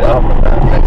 myself, and that